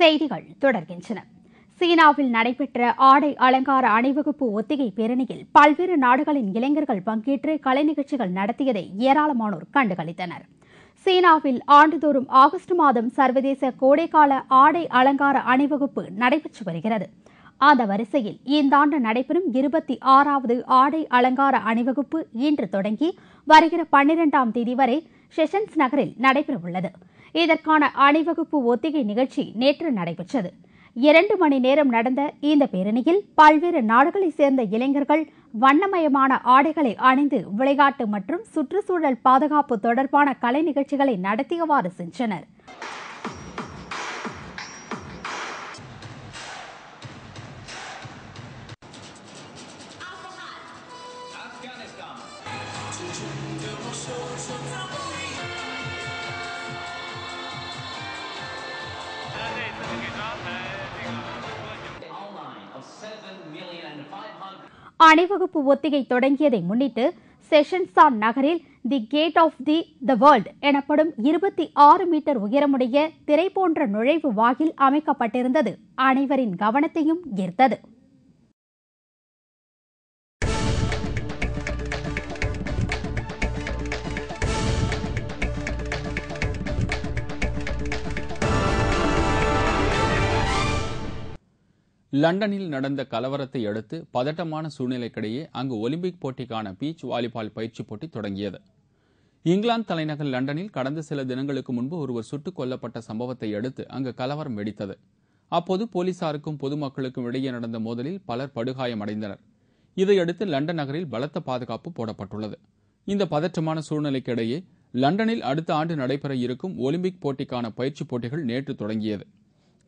செய்திகள் தொடர்கின்றன. சீனாவில் நடைபெற்ற ஆடை அலங்கார அணிவகுப்பு ஒத்திகை பேரணியில் பல்வேறு நாடுகளின் இளைஞர்கள் பங்கேற்று கலை நிகழ்ச்சிகள் நடத்தியதை ஏராளமானோர் கண்டுகளித்தனர். சீனாவில் ஆண்டுதோறும் ஆகஸ்ட் மாதம் சர்வதேச கோடைக்கால ஆடை அலங்கார அணிவகுப்பு நடைபெற்று வருகிறது. அந்த வரிசையில் இந்த ஆண்டு நடைபெறும் இருபத்தி ஆறாவது ஆடை அலங்கார அணிவகுப்பு இன்று தொடங்கி வருகிற பன்னிரெண்டாம் தேதி வரை செஷன்ஸ் நகரில் நடைபெறவுள்ளது. இதற்கான அணிவகுப்பு ஒத்திகை நிகழ்ச்சி நேற்று நடைபெற்றது. இரண்டு மணி நேரம் நடந்த இந்த பேரணியில் பல்வேறு நாடுகளைச் சேர்ந்த இளைஞர்கள் வண்ணமயமான ஆடைகளை அணிந்து விளையாட்டு மற்றும் சுற்றுச்சூழல் பாதுகாப்பு தொடர்பான கலை நிகழ்ச்சிகளை நடத்தியவாறு சென்றனர். அணிவகுப்பு ஒத்திகை தொடங்கியதை முன்னிட்டு செஷன்சான் நகரில் the gate of the the world எனப்படும் இருபத்தி ஆறு மீட்டர் உயரமுடைய திரை போன்ற நுழைவு வாயில் அமைக்கப்பட்டிருந்தது. அனைவரின் கவனத்தையும் ஈர்த்தது. லண்டனில் நடந்த கலவரத்தை அடுத்து பதட்டமான சூழ்நிலைக்கிடையே அங்கு ஒலிம்பிக் போட்டிக்கான பீச் வாலிபால் பயிற்சி போட்டி தொடங்கியது. இங்கிலாந்து தலைநகர் லண்டனில் கடந்த சில தினங்களுக்கு முன்பு ஒருவர் சுட்டுக் கொல்லப்பட்ட சம்பவத்தை அடுத்து அங்கு கலவரம் வெடித்தது. அப்போது போலீசாருக்கும் பொதுமக்களுக்கும் இடையே நடந்த மோதலில் பலர் படுகாயமடைந்தனர். இதையடுத்து லண்டன் நகரில் பலத்த பாதுகாப்பு போடப்பட்டுள்ளது. இந்த பதற்றமான சூழ்நிலைக்கிடையே லண்டனில் அடுத்த ஆண்டு நடைபெற இருக்கும் ஒலிம்பிக் போட்டிக்கான பயிற்சி போட்டிகள் நேற்று தொடங்கியது.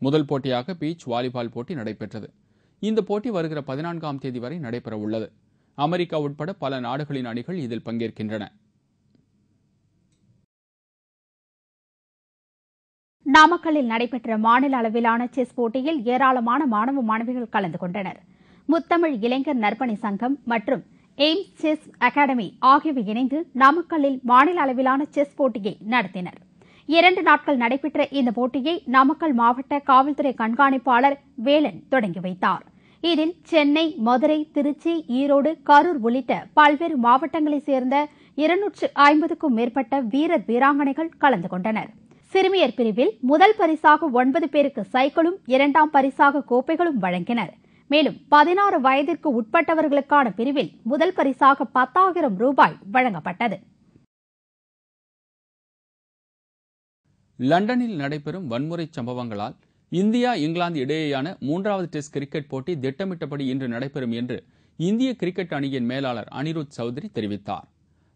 முதல் போட்டியாக பீச் வாலிபால் போட்டி நடைபெற்றது. இந்த போட்டி வருகிற பதினான்காம் தேதி வரை நடைபெற உள்ளது அமெரிக்கா உட்பட பல நாடுகளின் அணிகள் இதில் பங்கேற்கின்றன. நாமக்கல்லில் நடைபெற்ற மாநில அளவிலான செஸ் போட்டியில் ஏராளமான மாணவ மாணவிகள் கலந்து கொண்டனர். முத்தமிழ் இளைஞர் நற்பணி சங்கம் மற்றும் எய்ம்ஸ் செஸ் அகாடமி ஆகியவை இணைந்து நாமக்கல்லில் மாநில அளவிலான செஸ் போட்டியை நடத்தினர். இரண்டு நாட்கள் நடைபெற்ற இந்த போட்டியை நாமக்கல் மாவட்ட காவல்துறை கண்காணிப்பாளர் வேலன் தொடங்கி வைத்தார். இதில் சென்னை மதுரை திருச்சி ஈரோடு கரூர் உள்ளிட்ட பல்வேறு மாவட்டங்களைச் சேர்ந்த இருநூற்று ஐம்பதுக்கும் மேற்பட்ட வீரர் வீராங்கனைகள் கலந்து கொண்டனர். சிறுமியர் பிரிவில் முதல் பரிசாக ஒன்பது பேருக்கு சைக்கிளும் இரண்டாம் பரிசாக கோப்பைகளும் வழங்கினர். மேலும் பதினாறு வயதிற்கு உட்பட்டவர்களுக்கான பிரிவில் முதல் பரிசாக பத்தாயிரம் ரூபாய் வழங்கப்பட்டது. லண்டனில் நடைபெறும் வன்முறை சம்பவங்களால் இந்தியா இங்கிலாந்து இடையேயான மூன்றாவது டெஸ்ட் கிரிக்கெட் போட்டி திட்டமிட்டபடி இன்று நடைபெறும் என்று இந்திய கிரிக்கெட் அணியின் மேலாளர் அனிருத் சௌத்ரி தெரிவித்தார்.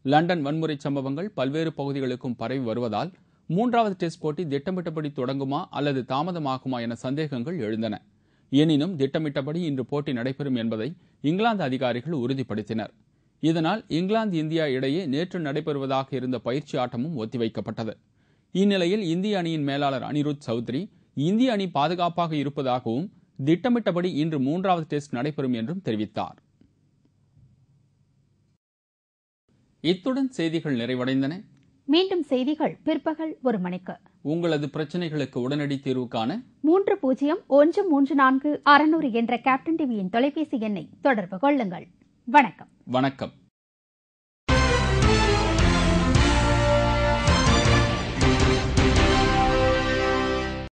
லண்டன் வன்முறை சம்பவங்கள் பல்வேறு பகுதிகளுக்கும் பரவி வருவதால் மூன்றாவது டெஸ்ட் போட்டி திட்டமிட்டபடி தொடங்குமா அல்லது தாமதமாகுமா என சந்தேகங்கள் எழுந்தன. எனினும் திட்டமிட்டபடி இன்று போட்டி நடைபெறும் என்பதை இங்கிலாந்து அதிகாரிகள் உறுதிப்படுத்தினர். இதனால் இங்கிலாந்து இந்தியா இடையே நேற்று நடைபெறுவதாக இருந்த பயிற்சி ஆட்டமும் ஒத்திவைக்கப்பட்டது. இந்நிலையில் இந்திய அணியின் மேலாளர் அனிருத் சௌத்ரி இந்திய அணி பாதுகாப்பாக இருப்பதாகவும் திட்டமிட்டபடி இன்று மூன்றாவது டெஸ்ட் நடைபெறும் என்றும் தெரிவித்தார். இத்துடன் செய்திகள் நிறைவடைந்தன. மீண்டும் செய்திகள் பிற்பகல் ஒரு மணிக்கு. உங்களது பிரச்சனைகளுக்கு உடனடி தீர்வு காண மூன்று பூஜ்ஜியம் ஒன்று மூன்று நான்கு அறுநூறு என்ற கேப்டன் டிவியின் தொலைபேசி எண்ணை தொடர்பு கொள்ளுங்கள். வணக்கம். வணக்கம்.